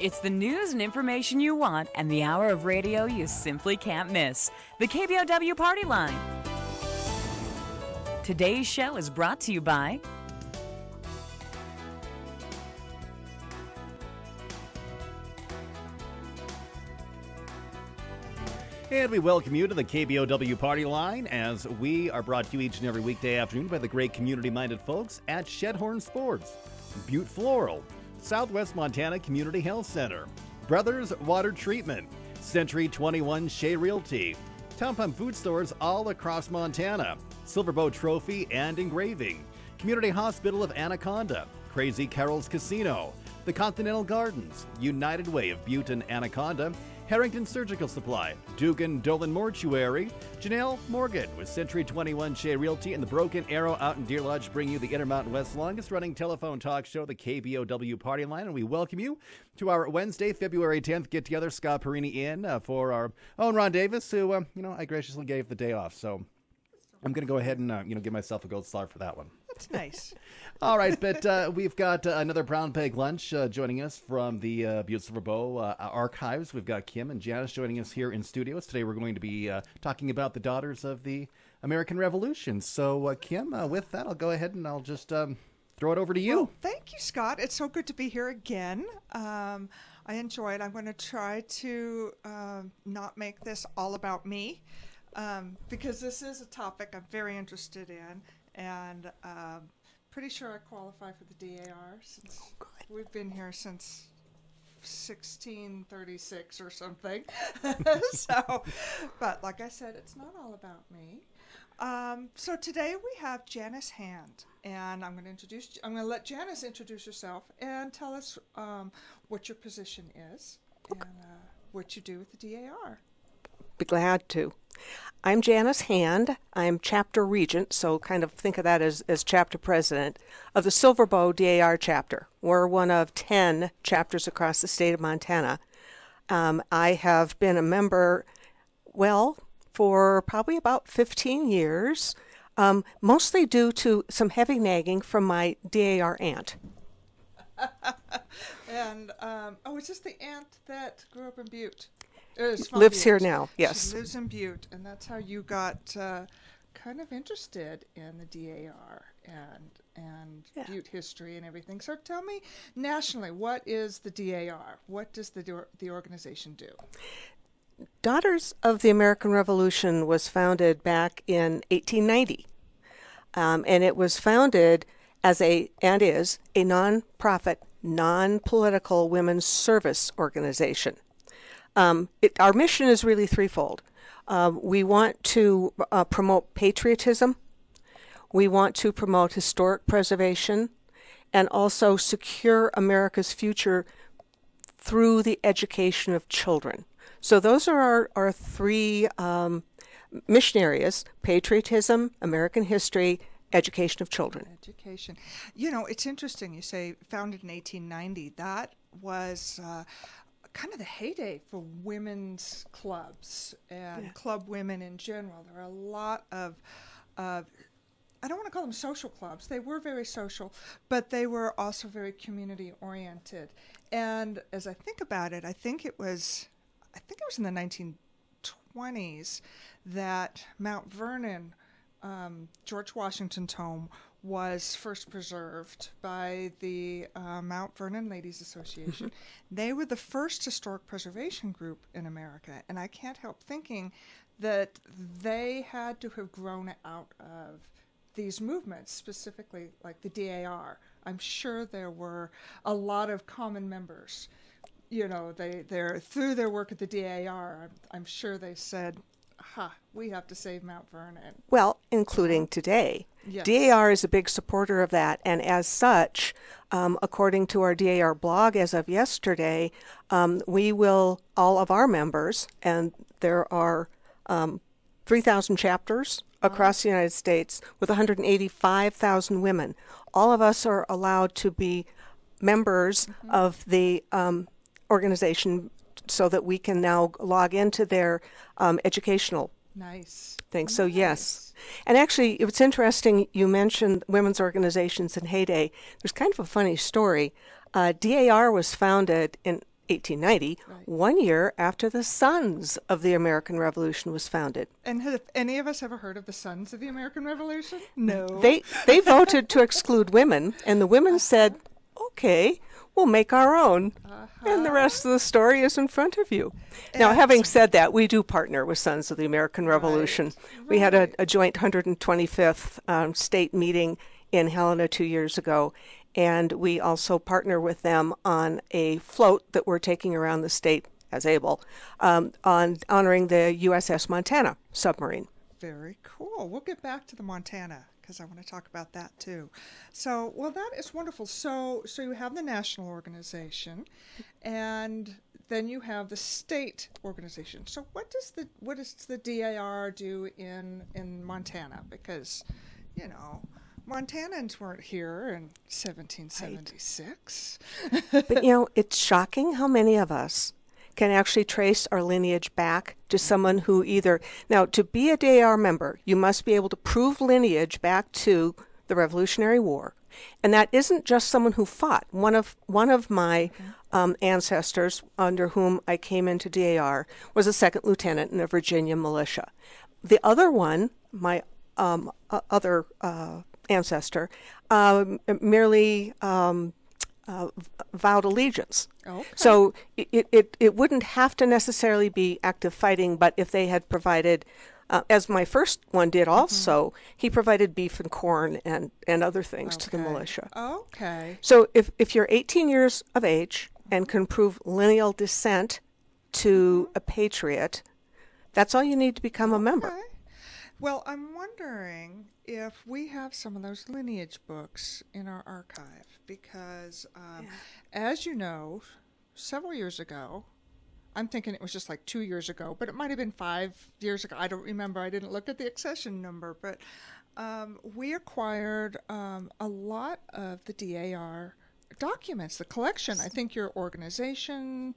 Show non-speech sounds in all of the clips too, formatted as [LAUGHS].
It's the news and information you want and the hour of radio you simply can't miss. The KBOW Party Line. Today's show is brought to you by And we welcome you to the KBOW Party Line as we are brought to you each and every weekday afternoon by the great community minded folks at Shedhorn Sports, Butte Floral, Southwest Montana Community Health Center, Brothers Water Treatment, Century 21 Shea Realty, Town Pump Food Stores all across Montana, Silver Bow Trophy and Engraving, Community Hospital of Anaconda, Crazy Carol's Casino, the Continental Gardens, United Way of Butte and Anaconda, Harrington Surgical Supply, Duggan Dolan Mortuary, Janelle Morgan with Century 21 Shea Realty, and the Broken Arrow out in Deer Lodge bring you the Intermountain West's longest running telephone talk show, the KBOW Party Line. And we welcome you to our Wednesday, February 10th get together. Scott Perini in uh, for our own Ron Davis, who, uh, you know, I graciously gave the day off. So I'm going to go ahead and, uh, you know, give myself a gold star for that one. That's nice. [LAUGHS] All right, but uh, we've got uh, another Brown Bag Lunch uh, joining us from the uh, Butte Bow uh, archives. We've got Kim and Janice joining us here in studios. Today we're going to be uh, talking about the daughters of the American Revolution. So, Kim, with that, I'll go ahead and I'll just um, throw it over to you. Well, thank you, Scott. It's so good to be here again. Um, I enjoy it. I'm going to try to um, not make this all about me um, because this is a topic I'm very interested in. And um, pretty sure I qualify for the DAR since we've been here since 1636 or something. [LAUGHS] [LAUGHS] so, but like I said, it's not all about me. Um, so today we have Janice Hand, and I'm going to introduce. I'm going to let Janice introduce herself and tell us um, what your position is and uh, what you do with the DAR. Be glad to. I'm Janice Hand. I'm chapter regent, so kind of think of that as, as chapter president of the Silver Bow DAR chapter. We're one of 10 chapters across the state of Montana. Um, I have been a member, well, for probably about 15 years, um, mostly due to some heavy nagging from my DAR aunt. [LAUGHS] and um, oh, is this the aunt that grew up in Butte? Lives here now, yes. She lives in Butte, and that's how you got uh, kind of interested in the DAR and and Yeah. Butte history and everything. So tell me, nationally, what is the DAR? What does the the organization do? Daughters of the American Revolution was founded back in 1890. Um, and it was founded as a, and is, a non-profit, non-political women's service organization. Um, it, our mission is really threefold. Um, we want to uh, promote patriotism, we want to promote historic preservation, and also secure America's future through the education of children. So those are our, our three um, mission areas patriotism, American history, education of children. Education. You know, it's interesting. You say founded in 1890. That was uh, kind of the heyday for women's clubs and club women in general. There are a lot of. Uh, I don't want to call them social clubs. They were very social, but they were also very community oriented. And as I think about it, I think it was, I think it was in the 1920s that Mount Vernon um, George Washington's home was first preserved by the uh, Mount Vernon Ladies Association. [LAUGHS] they were the first historic preservation group in America, and I can't help thinking that they had to have grown out of these movements, specifically like the DAR. I'm sure there were a lot of common members. You know, they they're through their work at the DAR. I'm, I'm sure they said, "Ha, we have to save Mount Vernon." Well, including today. Yes. DAR is a big supporter of that, and as such, um, according to our DAR blog as of yesterday, um, we will, all of our members, and there are um, 3,000 chapters across the United States with 185,000 women. All of us are allowed to be members of the um, organization so that we can now log into their um, educational Nice. thing. So yes, and actually, it's interesting you mentioned women's organizations in heyday. There's kind of a funny story. Uh, DAR was founded in 1890, one year after the Sons of the American Revolution was founded. And have any of us ever heard of the Sons of the American Revolution? No. They they voted to exclude women, and the women said, "Okay, we'll make our own." And the rest of the story is in front of you. Now, having said that, we do partner with Sons of the American Revolution. We had a, a joint 125th um, state meeting in Helena two years ago, and we also partner with them on a float that we're taking around the state as able um, on honoring the USS Montana submarine. Very cool. We'll get back to the Montana because I want to talk about that too. So, well, that is wonderful. So, so you have the national organization, and then you have the state organization. So, what does the what does the DAR do in in Montana? Because, you know. Montanans weren't here in 1776. but you know, it's shocking how many of us can actually trace our lineage back to someone who either now to be a DAR member, you must be able to prove lineage back to the Revolutionary War, and that isn't just someone who fought. One of one of my um, ancestors, under whom I came into DAR, was a second lieutenant in the Virginia militia. The other one, my um, uh, other uh, ancestor, um, merely um, uh, vowed allegiance. Okay. So it, it, it wouldn't have to necessarily be active fighting, but if they had provided, uh, as my first one did also, he provided beef and corn and, and other things to the militia. Okay. So if, if you're 18 years of age and can prove lineal descent to a patriot, that's all you need to become a member. Well, I'm wondering if we have some of those lineage books in our archive because, um, as you know, several years ago, I'm thinking it was just like two years ago, but it might have been five years ago. I don't remember. I didn't look at the accession number, but um, we acquired um, a lot of the DAR documents, the collection. I think your organization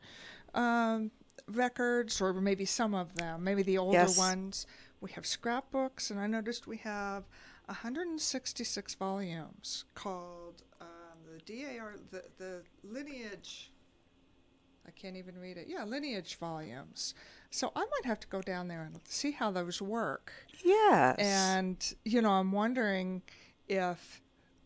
um, records, or maybe some of them, maybe the older Yes. ones. We have scrapbooks, and I noticed we have 166 volumes called the DAR, the, the lineage. I can't even read it. Yeah, lineage volumes. So I might have to go down there and see how those work. Yes. And you know, I'm wondering if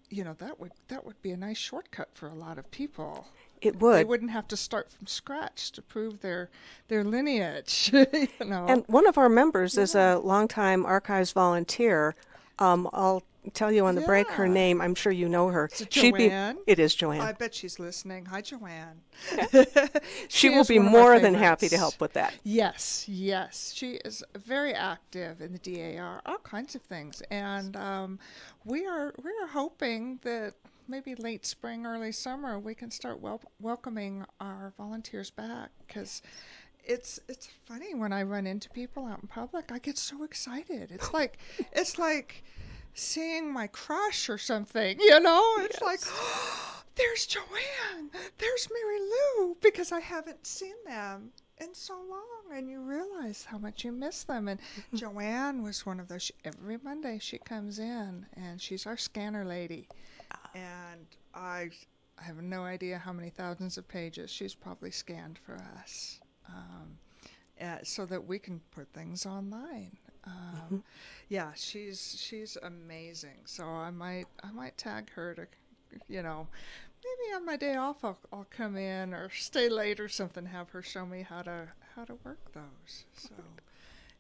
you know that would that would be a nice shortcut for a lot of people. it would. They would. wouldn't have to start from scratch to prove their their lineage. [LAUGHS] you know. And one of our members is a longtime archives volunteer. Um, I'll tell you on the break her name. I'm sure you know her. She'd be- it is Joanne. I bet she's listening. Hi, Joanne. [LAUGHS] she, will be one of our more than happy to help with that. Yes, yes. She is very active in the DAR, all kinds of things. And um, we are we are hoping that maybe late spring, early summer, we can start wel- welcoming our volunteers back because it's it's funny when I run into people out in public, I get so excited. It's like it's like seeing my crush or something, you know? It's like [GASPS] there's Joanne, there's Mary Lou, because I haven't seen them in so long, and you realize how much you miss them. And Joanne was one of those. She, every Monday she comes in, and she's our scanner lady, and I, I have no idea how many thousands of pages she's probably scanned for us, um, uh, so that we can put things online. Um, [LAUGHS] yeah, she's she's amazing. So I might I might tag her to, you know, maybe on my day off I'll, I'll come in or stay late or something. Have her show me how to how to work those. So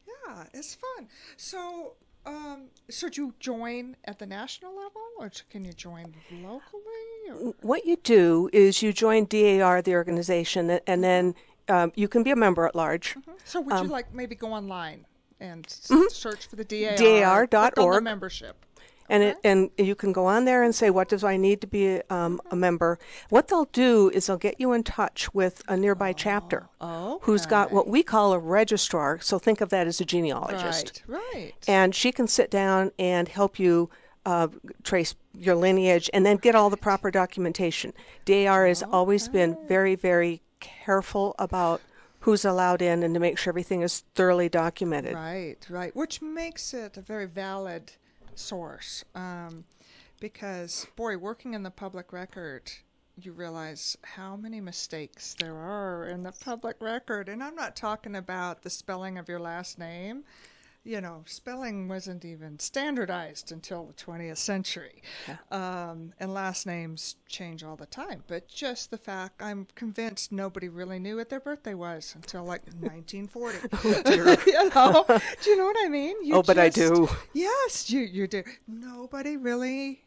yeah, it's fun. So um, so do you join at the national level or can you join locally? Or? What you do is you join DAR, the organization, and then um, you can be a member at large. So would Um, you like maybe go online and Mm-hmm. search for the DAR? DAR dot click on the org. membership. And it, and you can go on there and say, what does I need to be um, a member? What they'll do is they'll get you in touch with a nearby chapter who's got what we call a registrar. So think of that as a genealogist. Right, right. And she can sit down and help you uh, trace your lineage and then get all the proper documentation. DAR has always been very, very careful about who's allowed in and to make sure everything is thoroughly documented. Right, right. Which makes it a very valid source. Um, because, boy, working in the public record, you realize how many mistakes there are in the public record. And I'm not talking about the spelling of your last name. You know, spelling wasn't even standardized until the 20th century. Um, and last names change all the time. But just the fact, I'm convinced nobody really knew what their birthday was until like [LAUGHS] 1940. [LAUGHS] [LAUGHS] you know, do you know what I mean? You Oh, but I do. Yes, you, you do. Nobody really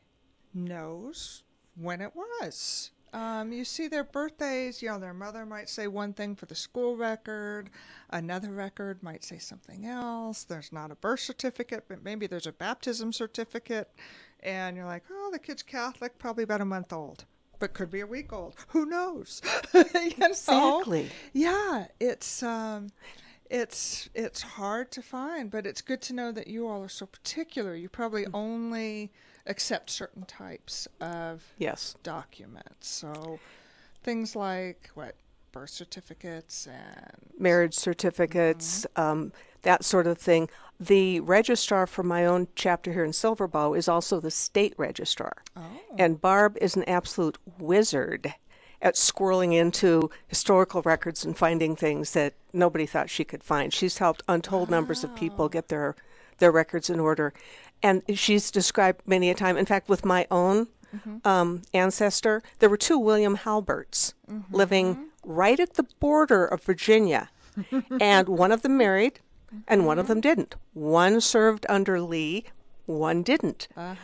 knows when it was. Um, you see their birthdays, you know, their mother might say one thing for the school record, another record might say something else. There's not a birth certificate, but maybe there's a baptism certificate. And you're like, oh, the kid's Catholic, probably about a month old, but could be a week old. Who knows? [LAUGHS] you know? Exactly. Yeah, it's um, it's it's hard to find, but it's good to know that you all are so particular. You probably only accept certain types of Yes. documents. So things like what birth certificates and marriage certificates, um, that sort of thing. The registrar for my own chapter here in Silverbow is also the state registrar. And Barb is an absolute wizard at squirreling into historical records and finding things that nobody thought she could find. She's helped untold numbers of people get their their records in order. And she's described many a time. In fact, with my own um, ancestor, there were two William Halberts living right at the border of Virginia. [LAUGHS] and one of them married, and one of them didn't. One served under Lee, one didn't. Uh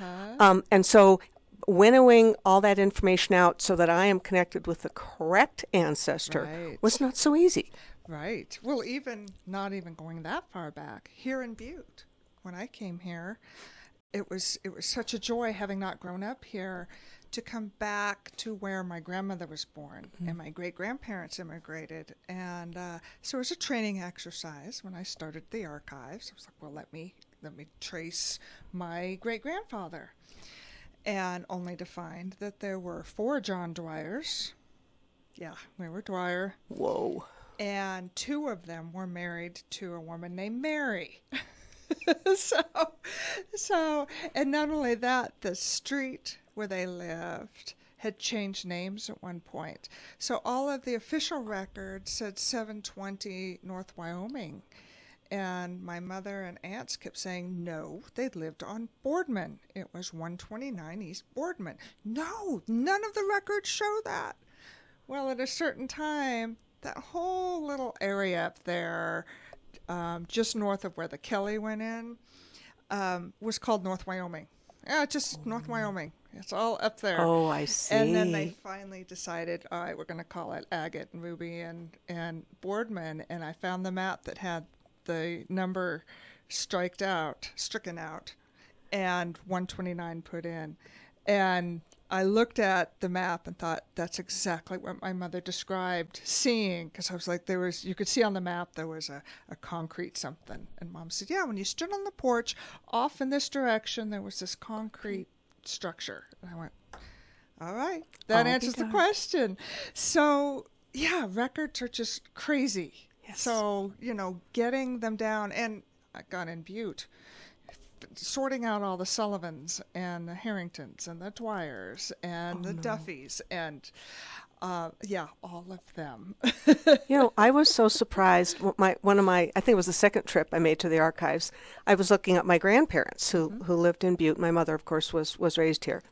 Um, and so winnowing all that information out so that I am connected with the correct ancestor Right. was not so easy. Right. Well, even not even going that far back, here in Butte, when I came here, it was it was such a joy having not grown up here to come back to where my grandmother was born and my great grandparents immigrated, and uh, so it was a training exercise when I started the archives. I was like, well, let me let me trace my great grandfather, and only to find that there were four John Dwyers. Yeah, we were Dwyer Whoa. and two of them were married to a woman named Mary. [LAUGHS] [LAUGHS] so, so, and not only that, the street where they lived had changed names at one point. So all of the official records said 720 North Wyoming. And my mother and aunts kept saying, no, they lived on Boardman. It was 129 East Boardman. No, none of the records show that. Well, at a certain time, that whole little area up there, um, just north of where the Kelly went in, um, was called North Wyoming. Yeah, just North Wyoming. It's all up there. Oh, I see. And then they finally decided, all right, we're going to call it Agate and Ruby and, and Boardman. And I found the map that had the number striked out, stricken out, and 129 put in. And I looked at the map and thought that's exactly what my mother described seeing because I was like, there was, you could see on the map there was a, a concrete something. And mom said, yeah, when you stood on the porch off in this direction, there was this concrete structure. And I went, all right, that I'll answers the question. So, yeah, records are just crazy. Yes. So, you know, getting them down, and I got in Butte, sorting out all the Sullivans and the Harringtons and the Dwyers and Oh, the Duffys and, uh, yeah, all of them. You know, [LAUGHS] I was so surprised. My one of my, I think it was the second trip I made to the archives. I was looking at my grandparents who who lived in Butte. My mother, of course, was was raised here.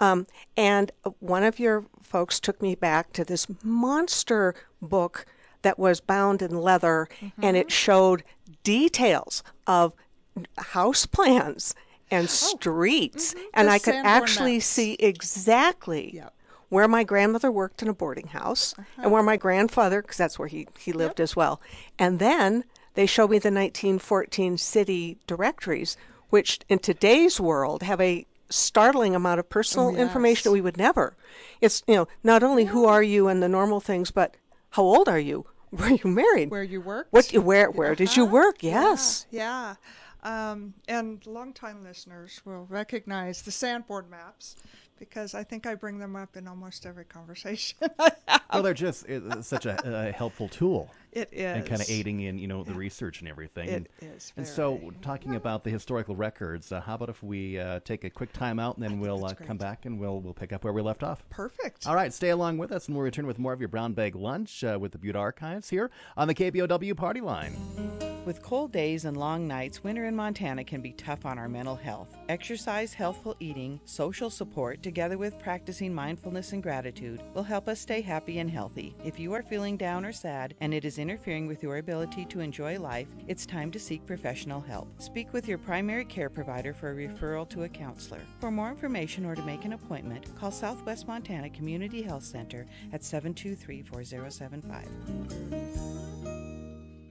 Um, and one of your folks took me back to this monster book that was bound in leather, and it showed details of house plans and streets, and The I could actually maps. see exactly Yep. where my grandmother worked in a boarding house and where my grandfather, because that's where he, he lived as well. And then they showed me the 1914 city directories, which in today's world have a startling amount of personal Oh, information that we would never. It's, you know, not only who are you and the normal things, but how old are you? [LAUGHS] Were you married? Where you worked? What, where, where did you Uh-huh. work? Yes. Yeah. yeah. Um, and longtime listeners will recognize the Sanborn maps because I think I bring them up in almost every conversation. [LAUGHS] well, they're just such a, a helpful tool. It is. And kind of aiding in, you know, the research and everything. It and, is And so, very. talking about the historical records, uh, how about if we uh, take a quick time out and then we'll uh, come back and we'll we'll pick up where we left off. Perfect. All right, stay along with us, and we'll return with more of your brown bag lunch uh, with the Butte Archives here on the KBOW Party Line. With cold days and long nights, winter in Montana can be tough on our mental health. Exercise, healthful eating, social support, together with practicing mindfulness and gratitude, will help us stay happy and healthy. If you are feeling down or sad and it is interfering with your ability to enjoy life, it's time to seek professional help. Speak with your primary care provider for a referral to a counselor. For more information or to make an appointment, call Southwest Montana Community Health Center at 723 4075.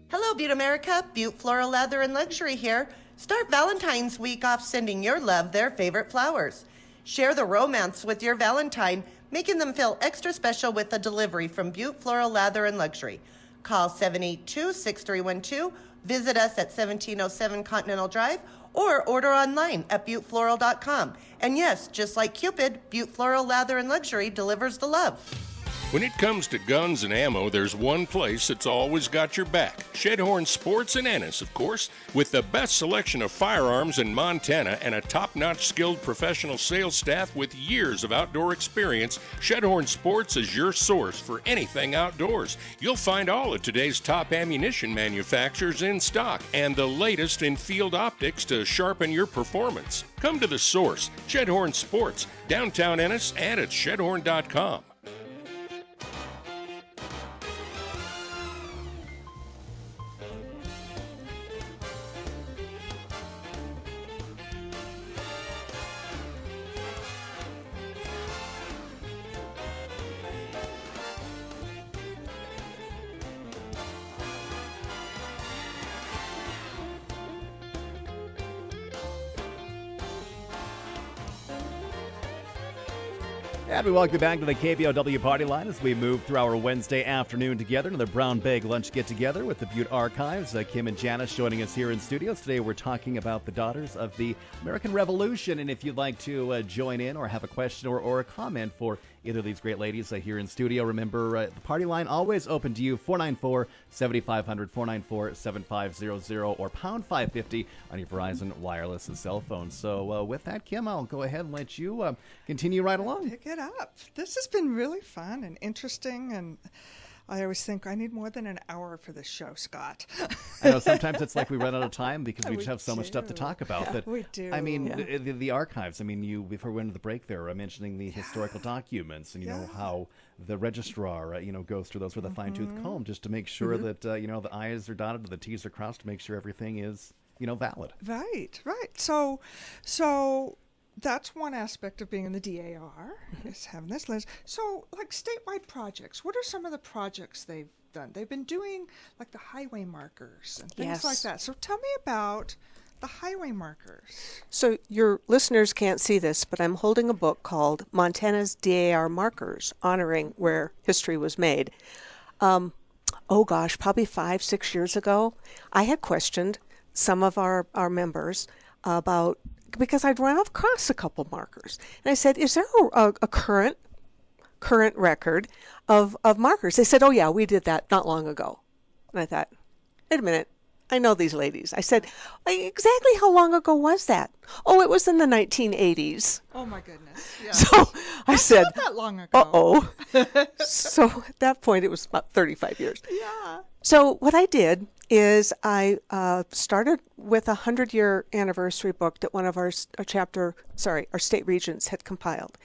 Hello, Butte America. Butte Floral Leather and Luxury here. Start Valentine's week off sending your love their favorite flowers. Share the romance with your Valentine, making them feel extra special with a delivery from Butte Floral Leather and Luxury. Call 782 6312, visit us at 1707 Continental Drive, or order online at buttefloral.com. And yes, just like Cupid, Butte Floral Leather and Luxury delivers the love. When it comes to guns and ammo, there's one place that's always got your back. Shedhorn Sports in Ennis, of course, with the best selection of firearms in Montana and a top-notch skilled professional sales staff with years of outdoor experience. Shedhorn Sports is your source for anything outdoors. You'll find all of today's top ammunition manufacturers in stock and the latest in field optics to sharpen your performance. Come to the source, Shedhorn Sports, downtown Ennis and at shedhorn.com. we welcome you back to the KBOW Party Line as we move through our Wednesday afternoon together to the Brown Bag Lunch Get Together with the Butte Archives. Uh, Kim and Janice joining us here in studios. Today we're talking about the Daughters of the American Revolution. And if you'd like to uh, join in or have a question or, or a comment for either of these great ladies uh, here in studio, remember uh, the Party Line always open to you 494 7500 494 7500 or pound 550 on your Verizon wireless and cell phone. So uh, with that, Kim, I'll go ahead and let you continue right along. Pick it up. This has been really fun and interesting, and I always think I need more than an hour for this show, Scott. I know sometimes it's like we run out of time because [LAUGHS] we We just have so much stuff to talk about. that we do. I mean, Yeah. the, the, the archives. I mean, you before we went to the break there, uh, mentioning the historical documents and you know how the registrar, uh, you know, goes through those with a fine tooth Mm-hmm. comb just to make sure that uh, you know the I's are dotted and the T's are crossed to make sure everything is you know valid. Right, right. So, so that's one aspect of being in the DAR Mm-hmm. is having this list. So, like statewide projects, what are some of the projects they've done? They've been doing like the highway markers and things like that. So, tell me about the highway markers. So your listeners can't see this, but I'm holding a book called Montana's DAR Markers, honoring where history was made. Um, oh gosh, probably five, six years ago, I had questioned some of our, our members about because I'd run across a couple markers, and I said, "Is there a, a current current record of of markers?" They said, "Oh yeah, we did that not long ago." And I thought, wait a minute. I know these ladies. I said, exactly how long ago was that? Oh, it was in the 1980s. Oh my goodness! Yeah. So I said, not that long ago. uh oh. [LAUGHS] so at that point, it was about 35 years. Yeah. So what I did is I uh, started with a hundred year anniversary book that one of our, our chapter, sorry, our state regents had compiled,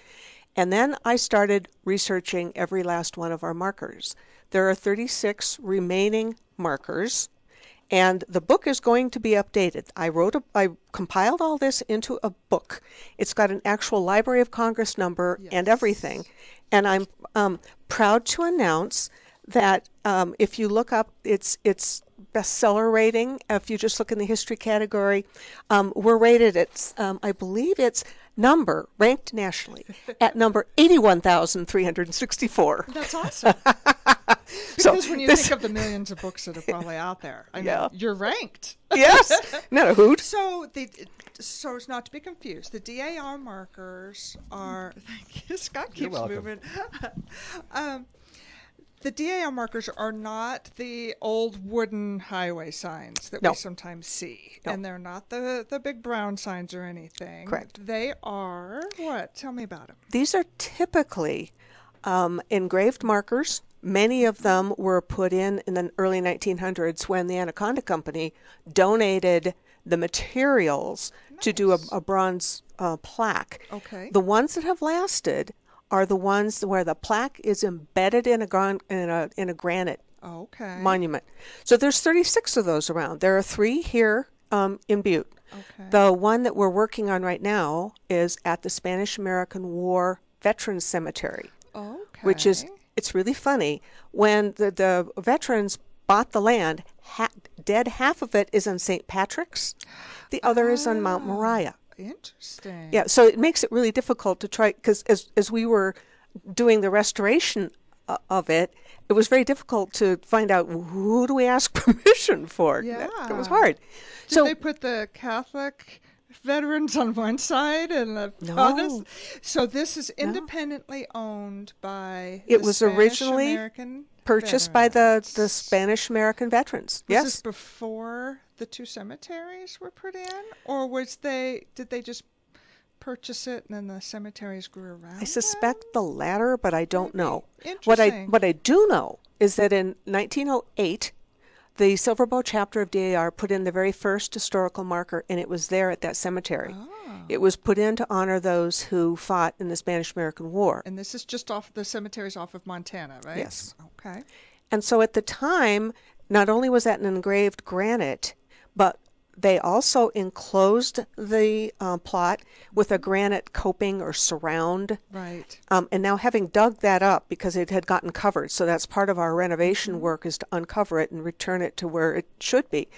and then I started researching every last one of our markers. There are 36 remaining markers, and the book is going to be updated. I wrote a, I compiled all this into a book. It's got an actual Library of Congress number and everything, and I'm um, proud to announce that um, if you look up its its bestseller rating, if you just look in the history category, um, we're rated at um, I believe it's number ranked nationally [LAUGHS] at number eighty one thousand three hundred sixty four. That's [LAUGHS] awesome. So when you this- think of the millions of books that are probably out there, I mean, Yeah. you're ranked. [LAUGHS] yes, not a hoot. So the so it's not to be confused. The DAR markers are. Thank you. Scott You're keeps moving. um, the DAR markers are not the old wooden highway signs that No. we sometimes see, No. and they're not the the big brown signs or anything. Correct. They are what? Tell me about them. These are typically um, engraved markers. Many of them were put in in the early 1900s when the Anaconda Company donated the materials to do a, a bronze uh, plaque. Okay. The ones that have lasted are the ones where the plaque is embedded in a, gran- in a, in a granite Okay. monument. So there's 36 of those around. There are three here um, in Butte. Okay. The one that we're working on right now is at the Spanish American War Veterans Cemetery, okay. which is it's really funny when the the veterans bought the land. Ha- dead half of it is on St. Patrick's, the other is on Mount Moriah. Interesting. Yeah, so it makes it really difficult to try because as as we were doing the restoration uh, of it, it was very difficult to find out who do we ask [LAUGHS] permission for. Yeah, it was hard. Did so they put the Catholic veterans on one side and the No. others? So this is independently owned by. It was Spanish originally American purchased by the the. Spanish American veterans. Was yes, this before the two cemeteries were put in, or was they? Did they just purchase it and then the cemeteries grew around? I suspect the latter, but I don't know. Maybe. What I what I do know is that in 1908, the Silverbow chapter of DAR put in the very first historical marker, and it was there at that cemetery. Ah. It was put in to honor those who fought in the Spanish-American War. And this is just off the cemeteries off of Montana, right? Yes. Okay. And so at the time, not only was that an engraved granite, but they also enclosed the uh, plot with a granite coping or surround. Right. Um, and now, having dug that up because it had gotten covered, so that's part of our renovation Mm-hmm. work is to uncover it and return it to where it should be.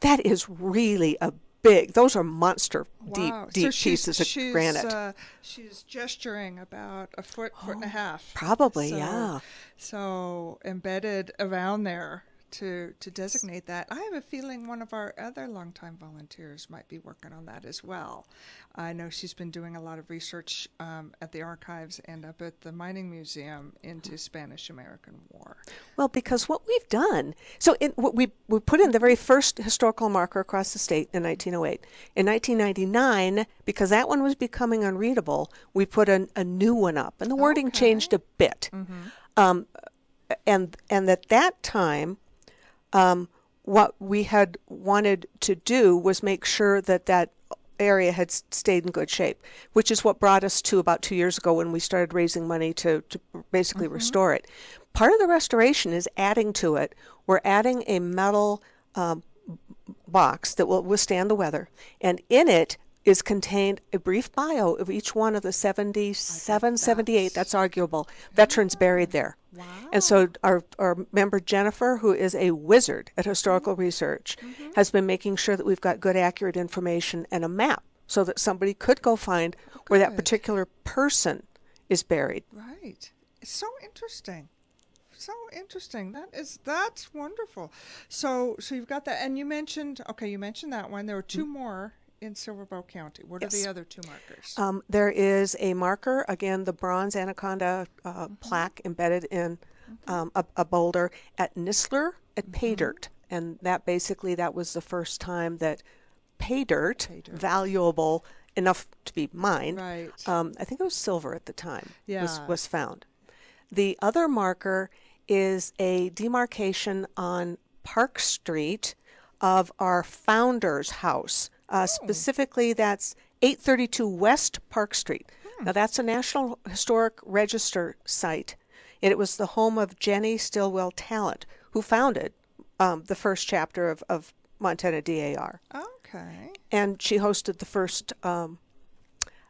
That is really a big; those are monster deep, Wow. deep so she's, pieces of she's, granite. Uh, she's gesturing about a foot, foot and a half. probably, So- yeah. So embedded around there to to designate that. I have a feeling one of our other longtime volunteers might be working on that as well. I know she's been doing a lot of research um, at the archives and up at the mining museum into Spanish American War. Well, because what we've done, so in, what we we put in the very first historical marker across the state in 1908. In 1999, because that one was becoming unreadable, we put a, a new one up, and the wording changed a bit. Um, and and at that time, um, what we had wanted to do was make sure that that area had stayed in good shape, which is what brought us to about two years ago when we started raising money to, to basically restore it. Part of the restoration is adding to it. We're adding a metal um, box that will withstand the weather, and in it is contained a brief bio of each one of the 77, 78, that's arguable, veterans buried there. And so our, our member Jennifer, who is a wizard at historical mm-hmm. research, mm-hmm. has been making sure that we've got good, accurate information and a map so that somebody could go find oh, where that particular person is buried. Right. It's so interesting. So interesting. That is that's wonderful. So so you've got that and you mentioned okay, you mentioned that one. There were two mm. more in Silverbow County. What Yes. are the other two markers? Um, there is a marker, again, the bronze anaconda uh, plaque embedded in um, a, a boulder at Nistler at pay dirt. And that basically, that was the first time that pay dirt, valuable enough to be mined, Right. um, I think it was silver at the time, was, Yeah. was found. The other marker is a demarcation on Park Street of our founder's house. Uh, Specifically, that's 832 West Park Street. Now, that's a National Historic Register site, and it was the home of Jenny Stillwell Talent, who founded um, the first chapter of, of Montana DAR. okay. And she hosted the first um,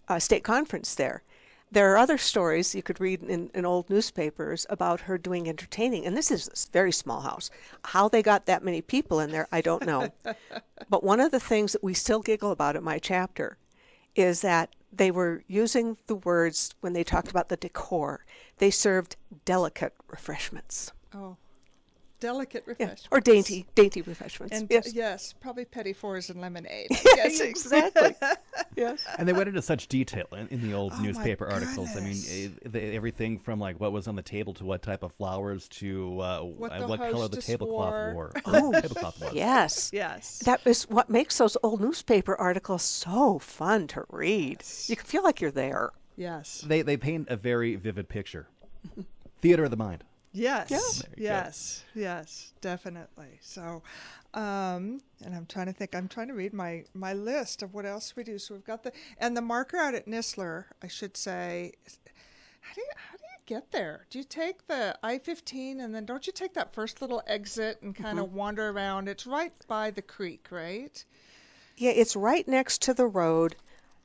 uh, state conference there. There are other stories you could read in, in old newspapers about her doing entertaining, and this is a very small house. How they got that many people in there, I don't know. [LAUGHS] but one of the things that we still giggle about in my chapter is that they were using the words when they talked about the decor. They served delicate refreshments. Oh, delicate Yeah, refreshments. or dainty, dainty refreshments. And yes. yes, probably petit fours and lemonade. [LAUGHS] yes, [LAUGHS] exactly. yes. And they went into such detail in, in the old Oh newspaper articles. I mean, goodness. eh, they, everything from like what was on the table to what type of flowers to uh, What uh, what color the hostess tablecloth wore. wore. [LAUGHS] Oh, tablecloth was. Yes. yes. That is what makes those old newspaper articles so fun to read. You can feel like you're there. yes. They they paint a very vivid picture. Theater of the mind. Yes. There you go. Yes. Yes. Definitely. So, um, and I'm trying to think. I'm trying to read my my list of what else we do. So we've got the and the marker out at Nistler. I should say. How do you how do you get there? Do you take the I-15 and then don't you take that first little exit and kind of wander around? It's right by the creek, right? Yeah, it's right next to the road.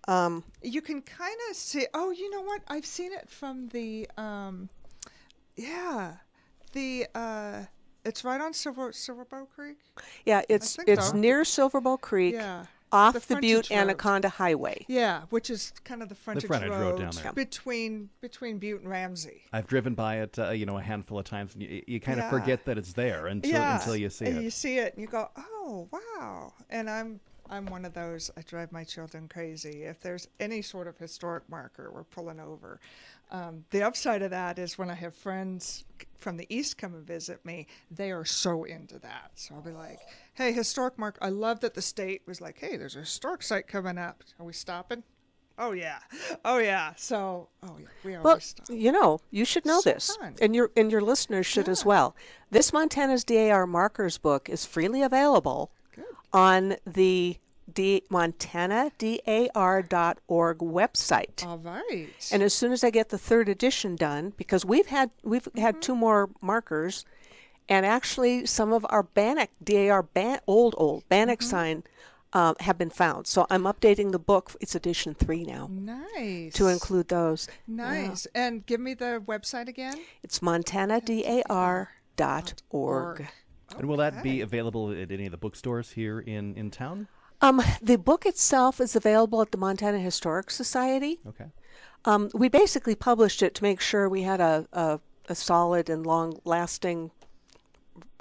Um, You can kind of see. Oh, you know what? I've seen it from the. Um, yeah, the. Uh, it's right on Silver Silverbow Creek. yeah, it's it's so. near Silverbow Creek, Yeah. off The the, Butte road. Anaconda Highway. Yeah, which is kind of the frontage, frontage road down there. between between Butte and Ramsay. I've driven by it, uh, you know, a handful of times, and you, you kind of forget that it's there until yeah, until you see and it. You see it, and you go, "Oh, wow!" And I'm I'm one of those. I drive my children crazy. If there's any sort of historic marker, we're pulling over. Um, the upside of that is when I have friends from the east come and visit me, they are so into that. So I'll be like, "Hey, historic mark! I love that the state was like, hey, there's a historic site coming up. Are we stopping?" Oh yeah, oh yeah. So, oh yeah, we always Well, stop. you know, you should know So this, fun. and your and your listeners should as well. This Montana's DAR markers book is freely available on the D- MontanaDAR.org website. All right. And as soon as I get the third edition done, because we've had we've had two more markers, and actually some of our Bannock DAR ban, old old Bannock sign uh, have been found. So I'm updating the book. It's edition three now nice to include those. Nice. And give me the website again. It's montanadar.org. And will that be available at any of the bookstores here in, in town? Um, the book itself is available at the Montana Historic Society. Okay. Um, we basically published it to make sure we had a, a, a solid and long lasting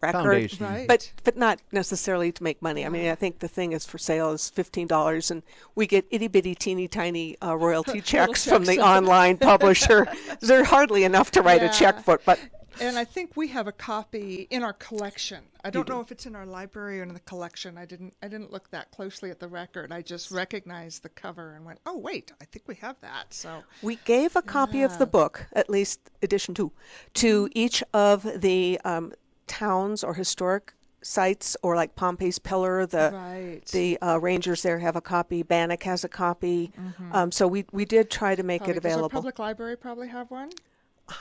record. Foundation. Right. But but not necessarily to make money. I mean, I think the thing is for sale is fifteen dollars, and we get itty bitty, teeny tiny uh, royalty [LAUGHS] checks from the [LAUGHS] online publisher. They're hardly enough to write a check Yeah. for, but And I think we have a copy in our collection. I don't know if it's in our library or in the collection. I didn't I didn't look that closely at the record. I just recognized the cover and went, "Oh, wait, I think we have that." So, We gave a copy of the book, at least edition two, to each of the um, towns or historic sites, or like Pompey's Pillar. The Right. the uh, rangers there have a copy. Bannock has a copy. Um, so we we did try to make probably, it available. public library probably have one?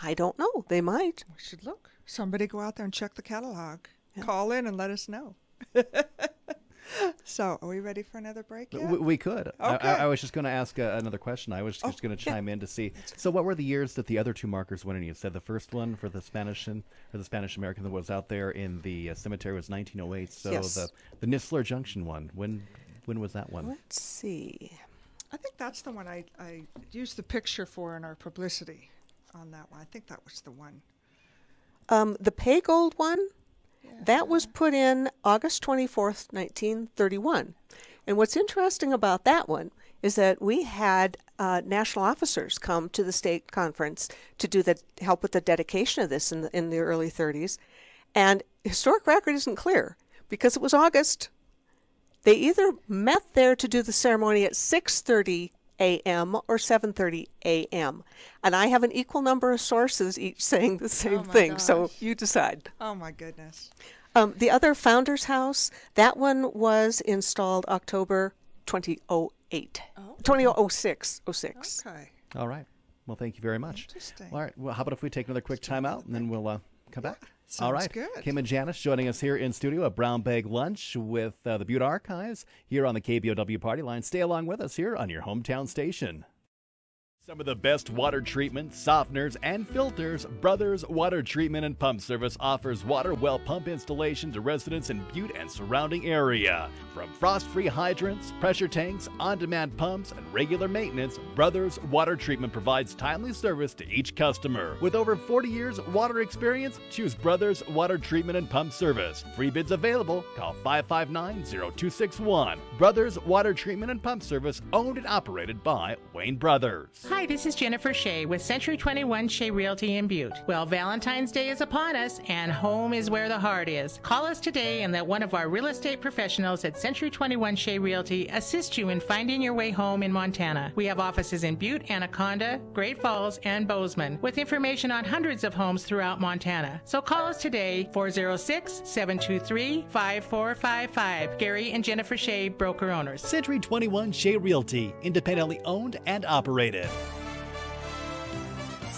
I don't know. They might. We should look. Somebody go out there and check the catalog. Call in and let us know. [LAUGHS] so, are we ready for another break yet? We, we could. I- Okay. I, I was just going to ask uh, another question. I was just Oh, going to chime in to see. So, what were the years that the other two markers went in? You said the first one for the Spanish and or the Spanish American that was out there in the uh, cemetery was 1908. So Yes. the the Nistler Junction one. When when was that one? Let's see. I think that's the one I, I used the picture for in our publicity on that one. I think that was the one. Um, the pay gold one, that was put in August 24th, 1931. And what's interesting about that one is that we had uh, national officers come to the state conference to do the help with the dedication of this in the, in the early 30s. And historic record isn't clear because it was August. They either met there to do the ceremony at 6:30 a.m. or 7:30 a.m. And I have an equal number of sources each saying the same Oh my thing, so you decide. Oh my goodness. Um, the other Founders House, that one was installed October 2008. Oh. 2006. 06. Okay. All right. Well, thank you very much. Interesting. All right. Well, how about if we take another quick time out and then we'll uh, come back? All sounds right. good. Kim and Janice joining us here in studio at Brown Bag Lunch with uh, the Butte Archives here on the KBOW Party Line. Stay along with us here on your hometown station. Some of the best water treatment, softeners, and filters, Brothers Water Treatment and Pump Service offers water well pump installation to residents in Butte and surrounding area. From frost free hydrants, pressure tanks, on demand pumps, and regular maintenance, Brothers Water Treatment provides timely service to each customer. With over 40 years water experience, choose Brothers Water Treatment and Pump Service. Free bids available. Call 559 0261. Brothers Water Treatment and Pump Service, owned and operated by Wayne Brothers. Hi, this is Jennifer Shea with Century 21 Shea Realty in Butte. Well, Valentine's Day is upon us, and home is where the heart is. Call us today and let one of our real estate professionals at Century 21 Shea Realty assist you in finding your way home in Montana. We have offices in Butte, Anaconda, Great Falls, and Bozeman with information on hundreds of homes throughout Montana. So call us today, 406 723 5455. Gary and Jennifer Shea, broker owners. Century 21 Shea Realty, independently owned and operated.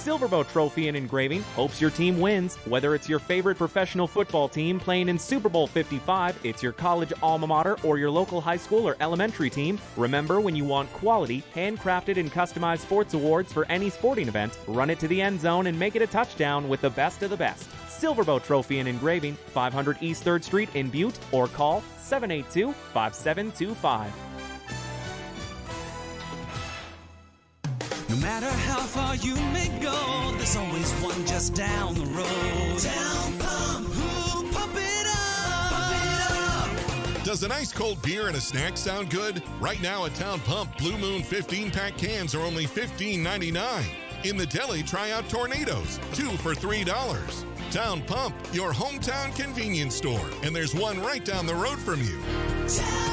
Silverbow Trophy and Engraving hopes your team wins. Whether it's your favorite professional football team playing in Super Bowl 55, it's your college alma mater, or your local high school or elementary team, remember when you want quality, handcrafted and customized sports awards for any sporting event, run it to the end zone and make it a touchdown with the best of the best. Silverbow Trophy and Engraving, 500 East 3rd Street in Butte, or call 782 5725. Matter how far you may go, there's always one just down the road. Town Pump, Ooh, pump it up, pump it up. Does an ice cold beer and a snack sound good? Right now at Town Pump, Blue Moon 15 pack cans are only $15.99. In the deli, try out Tornadoes, two for $3. Town Pump, your hometown convenience store. And there's one right down the road from you. Town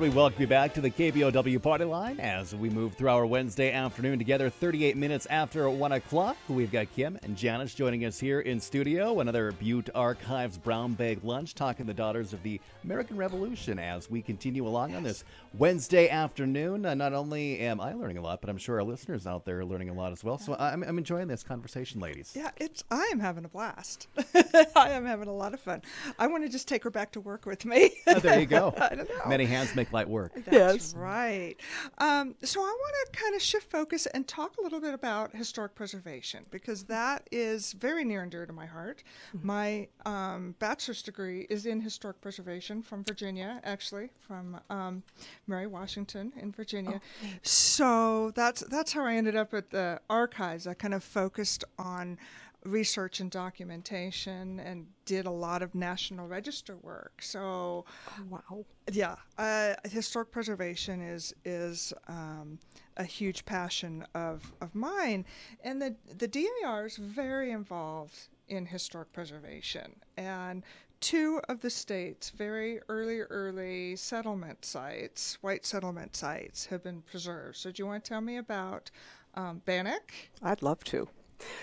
we welcome you back to the KBOW Party Line as we move through our Wednesday afternoon together, 38 minutes after 1 o'clock. We've got Kim and Janice joining us here in studio. Another Butte Archives Brown Bag Lunch, talking the daughters of the American Revolution as we continue along on this Wednesday afternoon. Uh, not only am I learning a lot, but I'm sure our listeners out there are learning a lot as well. So I'm, I'm enjoying this conversation, ladies. Yeah, it's I am having a blast. [LAUGHS] I am having a lot of fun. I want to just take her back to work with me. Oh, there you go. [LAUGHS] I don't know. Many hands make light work. That's Yes. right. Um, so I want to kind of shift focus and talk a little bit about historic preservation because that is very near and dear to my heart. My um, bachelor's degree is in historic preservation from Virginia, actually from um, Mary Washington in Virginia. so that's that's how I ended up at the archives. I kind of focused on research and documentation and did a lot of national register work so Wow. yeah, uh, historic preservation is is um, a huge passion of, of mine, and the the DAR is very involved in historic preservation. And two of the states' very early early settlement sites, white settlement sites, have been preserved. So, do you want to tell me about um, Bannack? I'd love to.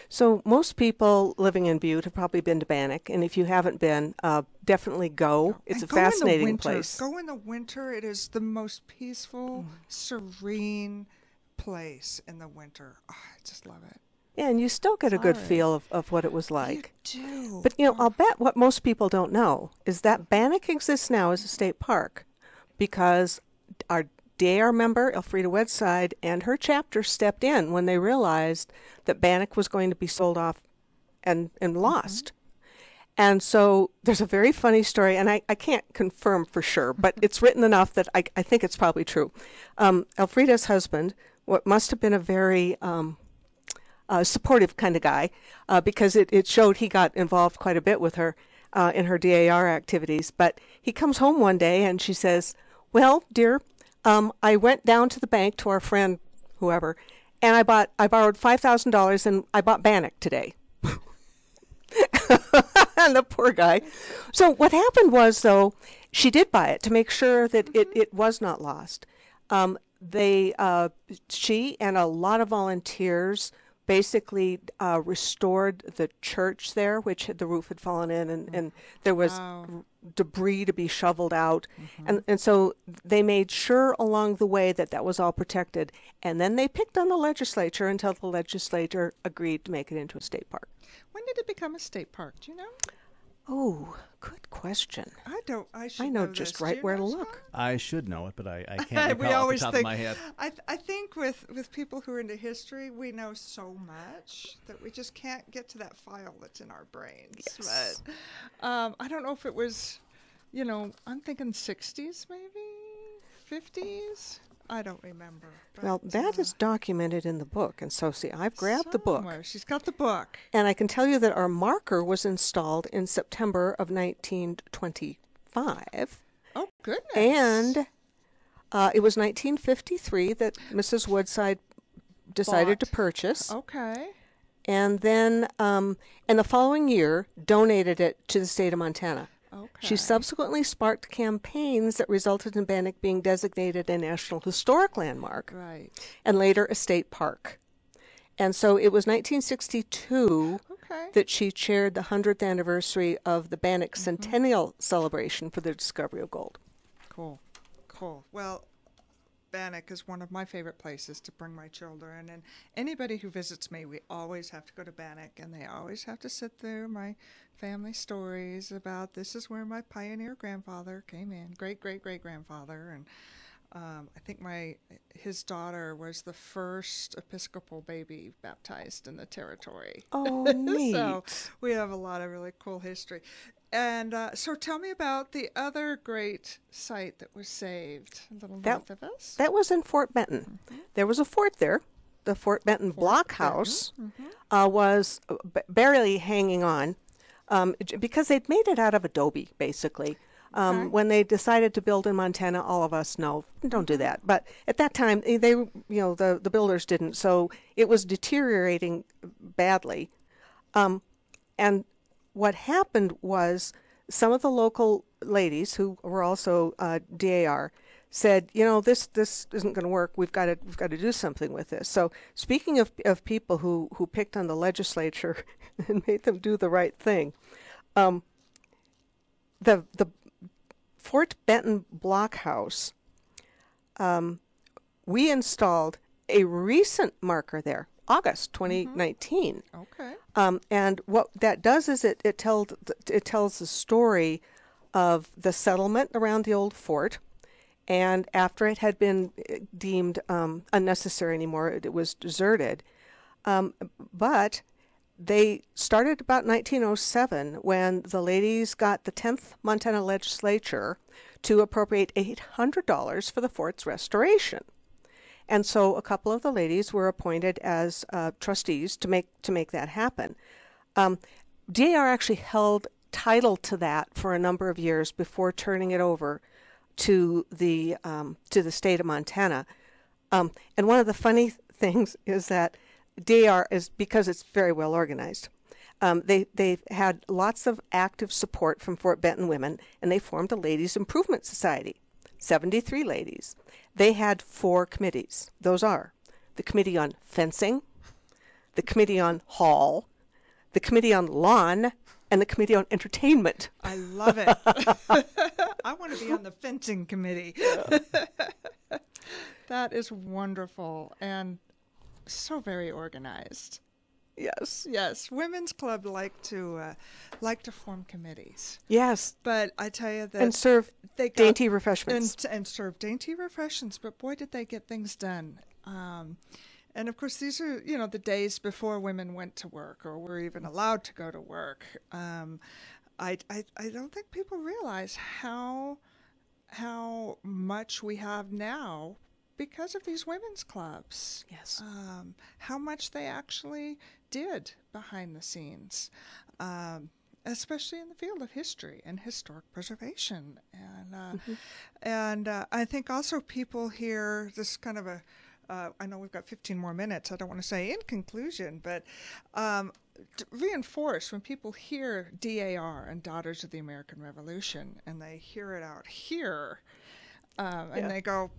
So most people living in Butte have probably been to Bannack, and if you haven't been, uh, definitely go. It's And a go fascinating winter. place. Go in the winter. It is the most peaceful, serene place in the winter. Oh, I just love it. Yeah, and you still get a good Sorry. feel of, of what it was like. You do. But you know, I'll bet what most people don't know is that Bannack exists now as a state park because our DAR member Elfrida Woodside and her chapter stepped in when they realized that Bannack was going to be sold off and and lost. And so there's a very funny story, and I, I can't confirm for sure, but [LAUGHS] it's written enough that I, I think it's probably true. Um, Elfrida's husband, what must have been a very um, uh, supportive kind of guy uh, because it, it showed he got involved quite a bit with her uh, in her DAR activities. But he comes home one day and she says, Well, dear, um, I went down to the bank to our friend, whoever, and I bought I borrowed five thousand dollars and I bought Bannack today. [LAUGHS] and the poor guy. So what happened was though, she did buy it to make sure that it, it was not lost. Um, they uh, she and a lot of volunteers basically uh, restored the church there, which had, the roof had fallen in, and, and there was Wow. debris to be shoveled out, and and so they made sure along the way that that was all protected, and then they picked on the legislature until the legislature agreed to make it into a state park. When did it become a state park? Do you know? Oh, good question. I don't. I should I know know just this. Right where to know, look. I should know it, but I, I [LAUGHS] can't we recall always off the top think. of my head. I, th- I think with with people who are into history, we know so much that we just can't get to that file that's in our brains. Yes. But um, I don't know if it was, you know, I'm thinking 60s maybe, 50s. I don't remember. Well, but, that uh, is documented in the book, and so see, I've grabbed the book. She's got the book. And I can tell you that our marker was installed in September of 1925. Oh goodness. And uh, it was 1953 that Mrs. Woodside decided to purchase. Okay. And then, um, in the following year, donated it to the state of Montana. Okay. She subsequently sparked campaigns that resulted in Bannack being designated a National Historic Landmark Right. and later a state park. And so it was 1962 Okay. that she chaired the 100th anniversary of the Bannack Mm-hmm. Centennial celebration for the discovery of gold. Cool. Cool. Well, Bannack is one of my favorite places to bring my children. And anybody who visits me, we always have to go to Bannack, and they always have to sit through my family stories about this is where my pioneer grandfather came in, great great great grandfather, and um, I think my his daughter was the first Episcopal baby baptized in the territory. Oh, [LAUGHS] neat! so we have a lot of really cool history. And uh, so tell me about the other great site that was saved a little That- north of us. That was in Fort Benton. There was a fort there. The Fort Benton blockhouse uh, was uh, b- barely hanging on um, because they'd made it out of adobe, basically. Um, Okay. When they decided to build in Montana, all of us know don't do that. But at that time, eh, they you know the the builders didn't, so it was deteriorating badly. Um, and what happened was some of the local ladies who were also uh, DAR said, you know, this this isn't going to work. We've got to we've got to do something with this. So speaking of of people who who picked on the legislature [LAUGHS] and made them do the right thing, um, the the Fort Benton Blockhouse, um, we installed a recent marker there, August 2019. Okay. Um, and what that does is it it tells it tells the story of the settlement around the old fort, and after it had been deemed um, unnecessary anymore, it, it was deserted. Um, but they started about 1907 when the ladies got the 10th Montana legislature to appropriate $800 for the fort's restoration. And so a couple of the ladies were appointed as uh, trustees to make to make that happen. Um, DAR actually held title to that for a number of years before turning it over to the um, to the state of Montana. Um, and one of the funny [LAUGHS] things is that DAR is because it's very well organized. Um, they they've had lots of active support from Fort Benton women, and they formed a ladies' improvement society. 73 ladies. They had four committees. Those are the Committee on Fencing, the Committee on Hall, the Committee on Lawn, and the Committee on Entertainment. I love it. [LAUGHS] I want to be on the fencing committee. [LAUGHS] that is wonderful and so very organized. Yes. Yes, women's club like to uh, like to form committees. Yes. But I tell you that And serve they dainty refreshments. and, and serve dainty refreshments. But boy, did they get things done! Um, and of course, these are you know the days before women went to work or were even allowed to go to work. Um, I, I I don't think people realize how how much we have now because of these women's clubs. Yes. Um, how much they actually did behind the scenes. Um, especially in the field of history and historic preservation, and uh, and uh, I think also people hear this kind of a. Uh, I know we've got 15 more minutes. I don't want to say in conclusion, but um, to reinforce when people hear DAR and Daughters of the American Revolution, and they hear it out here, um, and Yeah. they go,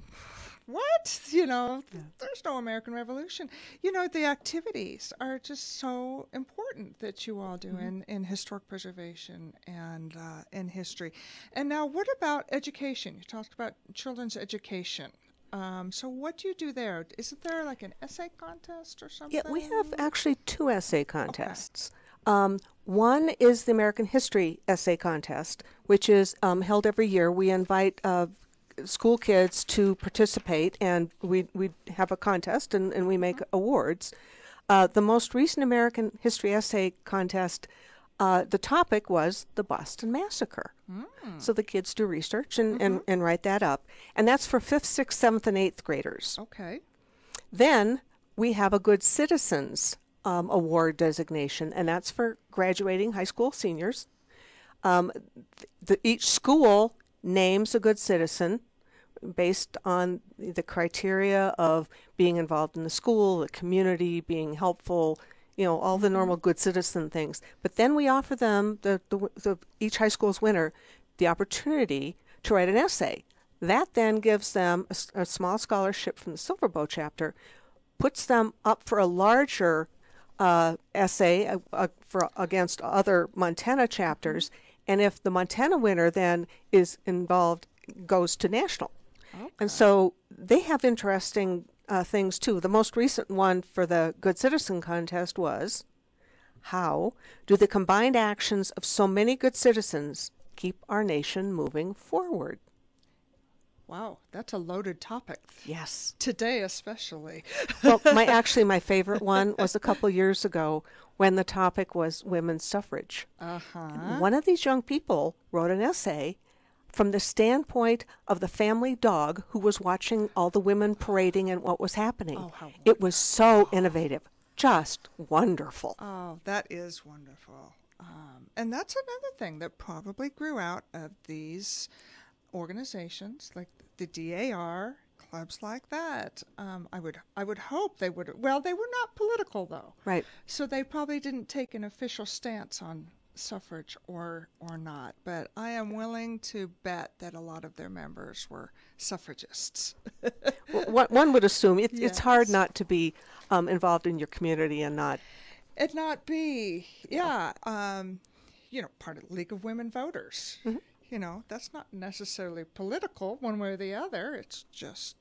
what? You know, there's no American Revolution. You know, the activities are just so important that you all do in, in historic preservation and uh, in history. And now, what about education? You talked about children's education. Um, so, what do you do there? Isn't there like an essay contest or something? Yeah, we have actually two essay contests. Um, one is the American History Essay Contest, which is um, held every year. We invite uh, school kids to participate, and we, we have a contest and, and we make awards. Uh, the most recent American History Essay Contest, uh, the topic was the Boston Massacre. So the kids do research and, and, and write that up. And that's for fifth, sixth, seventh, and eighth graders. Okay. Then we have a Good Citizens um, Award designation, and that's for graduating high school seniors. Um, the, each school names a good citizen based on the criteria of being involved in the school, the community, being helpful, you know, all the normal good citizen things. But then we offer them, the, the, the each high school's winner, the opportunity to write an essay. That then gives them a small scholarship from the Silver Bow chapter, puts them up for a larger uh, essay uh, uh, for against other Montana chapters, and if the Montana winner then is involved, goes to national. And so they have interesting uh, things too. The most recent one for the Good Citizen contest was how do the combined actions of so many good citizens keep our nation moving forward? Wow, that's a loaded topic. Yes. Today, especially. well, my [LAUGHS] actually my favorite one was a couple years ago when the topic was women's suffrage. Uh huh. One of these young people wrote an essay from the standpoint of the family dog who was watching all the women parading and what was happening. Oh, how it was so innovative, just wonderful. Oh, that is wonderful. Um, and that's another thing that probably grew out of these organizations like the DAR, clubs like that. Um, I would I would hope they would. Well, they were not political though, Right. so they probably didn't take an official stance on suffrage or or not. But I am willing to bet that a lot of their members were suffragists. [LAUGHS] W- one would assume it, it's hard not to be um, involved in your community and not. it not be yeah um you know part of the league of women voters you know that's not necessarily political one way or the other it's just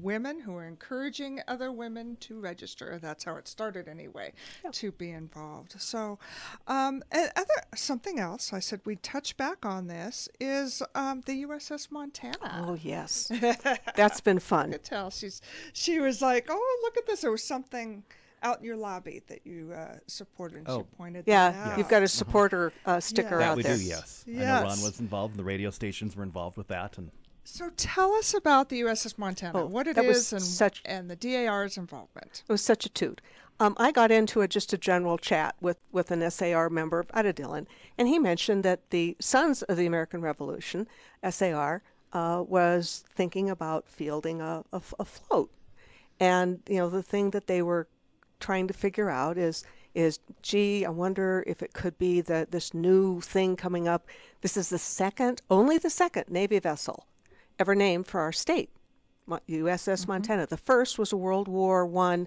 women who are encouraging other women to register that's how it started anyway to be involved so um and other something else i said we'd touch back on this is um the uss montana Oh yes, [LAUGHS] that's been fun. could tell she's she was like, "Oh, look at this! There was something out in your lobby that you uh, supported." And Oh. she pointed. Yeah, that you've got a supporter uh, sticker Yeah. That out we there. do, yes. I know Ron was involved, and the radio stations were involved with that, and So tell us about the USS Montana, Oh, what it was and such- and the DAR's involvement. It was such a toot. Um, I got into a, just a general chat with, with an SAR member out of Dillon, and he mentioned that the Sons of the American Revolution, SAR, uh, was thinking about fielding a a float. And, you know, the thing that they were trying to figure out is, is gee, I wonder if it could be that this new thing coming up. This is the second, only the second Navy vessel ever named for our state, USS Montana. The first was a World War One.